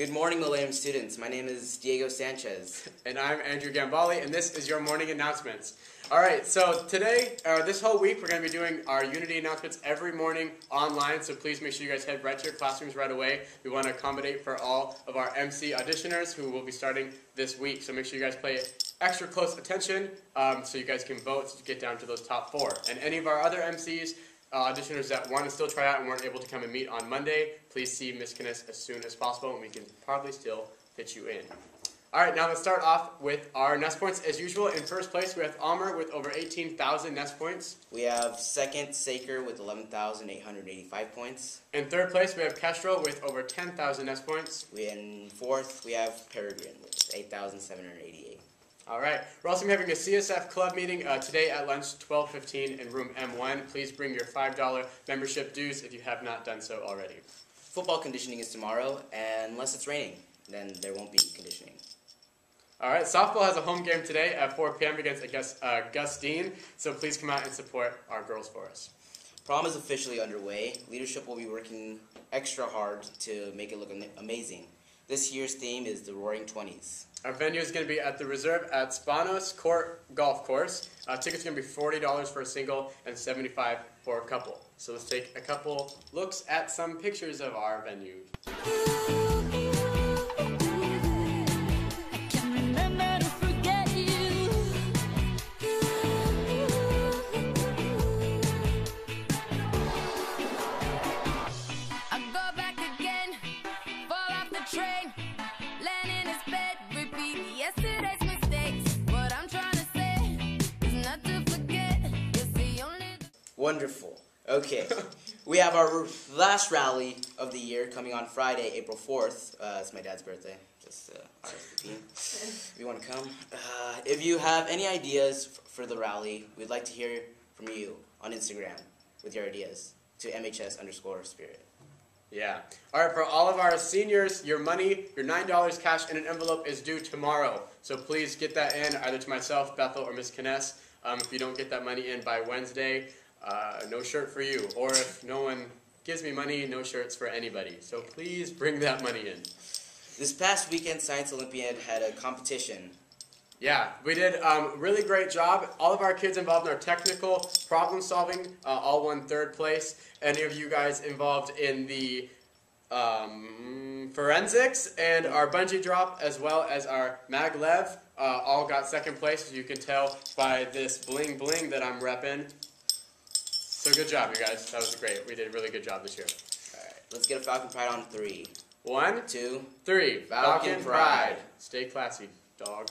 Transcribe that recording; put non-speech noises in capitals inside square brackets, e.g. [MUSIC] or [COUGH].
Good morning, Millennium students. My name is Diego Sanchez. [LAUGHS] And I'm Andrew Gambali, and this is your morning announcements. All right, so today, uh, this whole week, we're going to be doing our Unity announcements every morning online, so please make sure you guys head right to your classrooms right away. We want to accommodate for all of our MC auditioners who will be starting this week, so make sure you guys pay extra close attention um, so you guys can vote to get down to those top four. And any of our other MCs, uh, auditioners that want to still try out and weren't able to come and meet on Monday, please see Ms. Kinnis as soon as possible, and we can probably still fit you in. All right, now let's start off with our nest points. As usual, in first place, we have Almer with over 18,000 nest points. We have second Saker with 11,885 points. In third place, we have Kestrel with over 10,000 nest points. We in fourth, we have Peregrine with 8,788. All right, we're also having a CSF club meeting uh, today at lunch, 12:15 in room M1. Please bring your $5 membership dues if you have not done so already. Football conditioning is tomorrow, and unless it's raining, then there won't be conditioning. All right, softball has a home game today at 4 p.m. against against uh, Gustine, so please come out and support our girls for us. Prom is officially underway. Leadership will be working extra hard to make it look amazing. This year's theme is the Roaring Twenties. Our venue is going to be at the Reserve at Spanos Court Golf Course. Uh, tickets are going to be $40 for a single and 75 for a couple. So let's take a couple looks at some pictures of our venue. Wonderful. Okay, [LAUGHS] we have our last rally of the year coming on Friday, April fourth. Uh, it's my dad's birthday. Just uh, RSVP. [LAUGHS] if you want to come, uh, if you have any ideas for the rally, we'd like to hear from you on Instagram with your ideas to MHS underscore spirit. Yeah. All right, for all of our seniors, your money, your $9 cash in an envelope is due tomorrow. So please get that in either to myself, Bethel, or Miss Kness. Um, if you don't get that money in by Wednesday, uh, no shirt for you. Or if no one gives me money, no shirts for anybody. So please bring that money in. This past weekend, Science Olympiad had a competition. Yeah, we did um, really great job. All of our kids involved in our technical problem solving uh, all won third place. Any of you guys involved in the um, forensics and our bungee drop, as well as our maglev, uh, all got second place. As you can tell by this bling bling that I'm repping. So good job, you guys. That was great. We did a really good job this year. All right, let's get a Falcon Pride on three, One, two. three. Falcon Falcon Pride. Pride. Stay classy, dog.